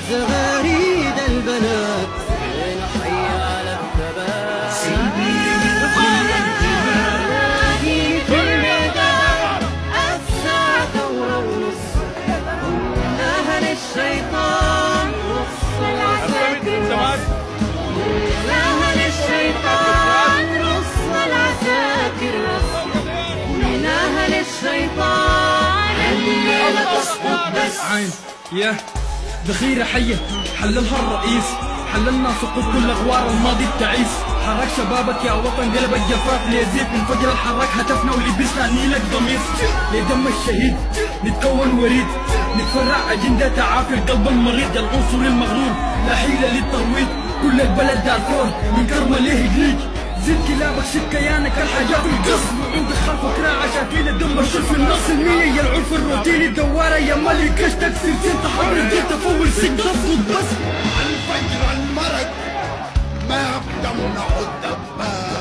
شبت زغاريد البنات. حي على الثبات نادي في الميدان الساعة ثورة ونص أهل الشيطان رص العساكر الشيطان الليلة تسقط بس. عين. يا. ذخيرة حية حللها الرئيس حللنا سقوط كل أغوار الماضي التعيس حرك شبابك يا وطن قلب الجفاف. ليزيد من فجر الحراك هتفنا ولبسنا نيلك ضمير. لدم الشهيد؟ نتكون وريد. نتفرع أجندة تعافي القلب المريض. العنصر المغرور. لا حيلة للترويض كل البلد دارفور. من كرمة ليه جليج زد كلابك شد كيانك. الحاجات القصر عندك خلفك راعة شايفين ننشر في النص المية يا العرف الروتيني الدوارة يا ملك كشتك سلسلة حمر جيت فول سيك تسقط بس. عن فجر المرض ما بتمنعه الدباب.